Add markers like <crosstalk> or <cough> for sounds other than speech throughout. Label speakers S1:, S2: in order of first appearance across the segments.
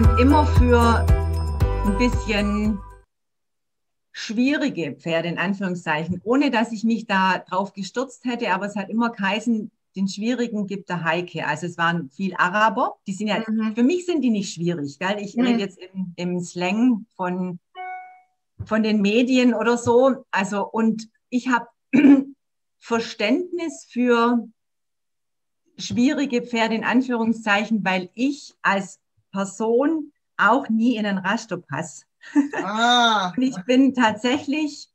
S1: und immer für ein bisschen schwierige Pferde in Anführungszeichen, ohne dass ich mich da drauf gestürzt hätte, aber es hat immer geheißen, den schwierigen gibt der Heike. Also es waren viel Araber, die sind ja, mhm. für mich sind die nicht schwierig, gell? Ich mhm. rede jetzt im, im Slang von, von den Medien oder so. Also und ich habe <clears throat> Verständnis für schwierige Pferde in Anführungszeichen, weil ich als Person auch nie in einen Raster passe. Ah. Und ich bin tatsächlich,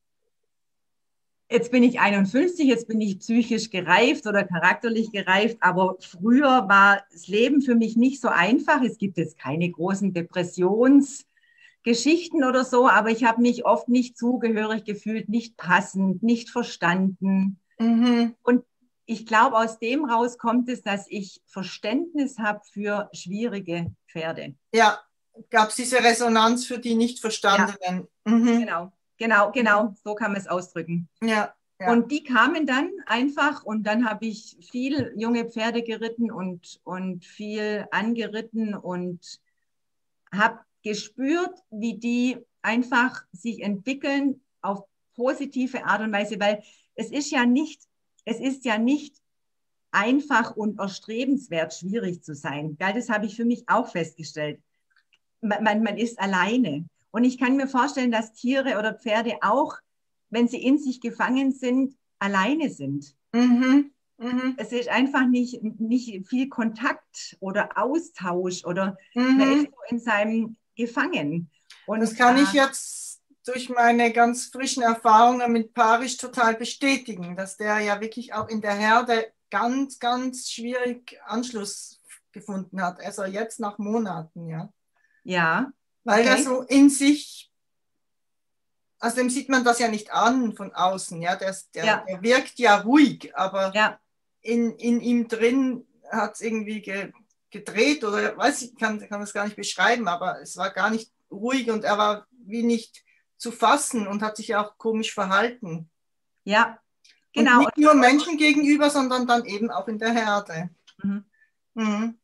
S1: jetzt bin ich 51, jetzt bin ich psychisch gereift oder charakterlich gereift, aber früher war das Leben für mich nicht so einfach. Es gibt jetzt keine großen Depressionsgeschichten oder so, aber ich habe mich oft nicht zugehörig gefühlt, nicht passend, nicht verstanden. Mhm. Und ich glaube, aus dem raus kommt es, dass ich Verständnis habe für schwierige Pferde.
S2: Ja, gab es diese Resonanz für die nicht verstandenen.
S1: Ja. Mhm. Genau, genau, genau, so kann man es ausdrücken.
S2: Ja,
S1: ja. Und die kamen dann einfach und dann habe ich viel junge Pferde geritten und, und viel angeritten und habe gespürt, wie die einfach sich entwickeln auf positive Art und Weise, weil es ist ja nicht es ist ja nicht einfach und erstrebenswert, schwierig zu sein. Das habe ich für mich auch festgestellt. Man, man, man ist alleine. Und ich kann mir vorstellen, dass Tiere oder Pferde auch, wenn sie in sich gefangen sind, alleine sind. Mhm. Mhm. Es ist einfach nicht, nicht viel Kontakt oder Austausch oder mhm. man ist so in seinem Gefangen.
S2: Und das kann ich jetzt durch meine ganz frischen Erfahrungen mit Parisch total bestätigen, dass der ja wirklich auch in der Herde ganz, ganz schwierig Anschluss gefunden hat. Also jetzt nach Monaten, ja.
S1: Ja.
S2: Weil okay. er so in sich, also dem sieht man das ja nicht an von außen, ja. Der, der, ja. der wirkt ja ruhig, aber ja. in, in ihm drin hat es irgendwie ge, gedreht oder weiß ich, kann, kann das gar nicht beschreiben, aber es war gar nicht ruhig und er war wie nicht zu fassen und hat sich auch komisch verhalten.
S1: Ja, genau.
S2: Und nicht nur Menschen gegenüber, sondern dann eben auch in der Herde. Mhm.
S1: Mhm.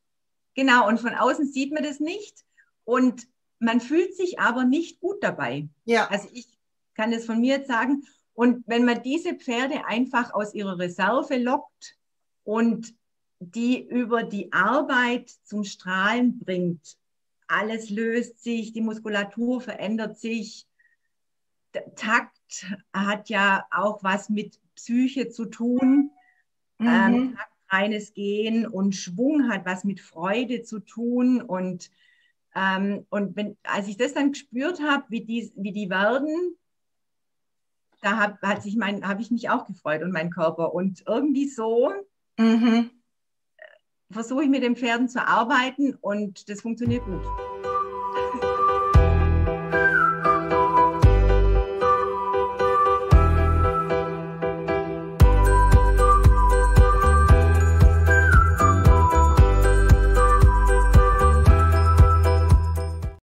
S1: Genau, und von außen sieht man das nicht und man fühlt sich aber nicht gut dabei. Ja. Also ich kann das von mir jetzt sagen. Und wenn man diese Pferde einfach aus ihrer Reserve lockt und die über die Arbeit zum Strahlen bringt, alles löst sich, die Muskulatur verändert sich, Takt hat ja auch was mit Psyche zu tun. Mhm. Ähm, reines Gehen und Schwung hat was mit Freude zu tun. Und, ähm, und wenn, als ich das dann gespürt habe, wie die, wie die werden, da habe hab ich mich auch gefreut und mein Körper. Und irgendwie so mhm. versuche ich mit den Pferden zu arbeiten und das funktioniert gut.